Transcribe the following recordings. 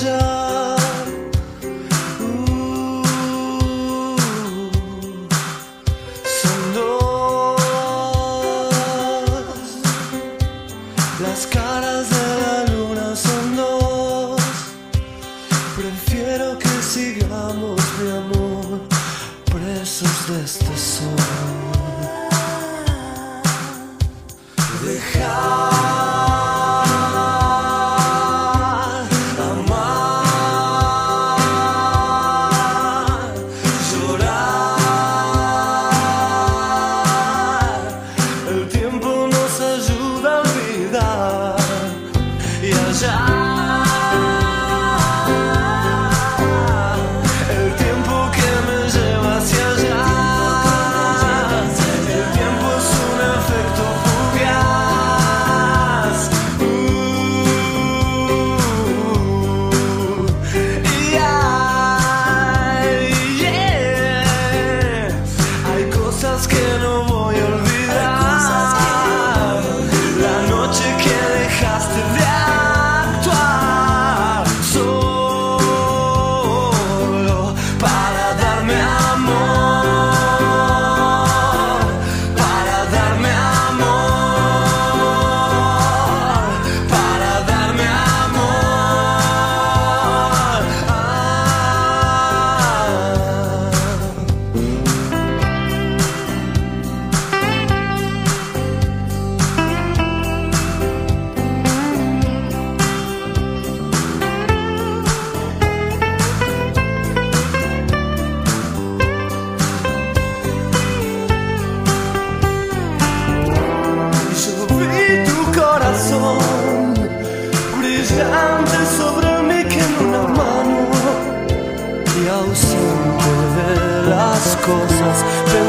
Uh, son dos las caras de la luna, son dos. Prefiero que sigamos, mi amor, presos de este sol.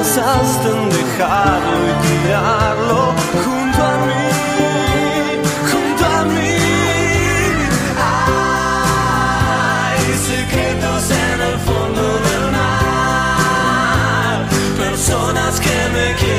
Pensaste en dejarlo y tirarlo junto a mí, junto a mí. Hay secretos en el fondo del mar, personas que me quieren.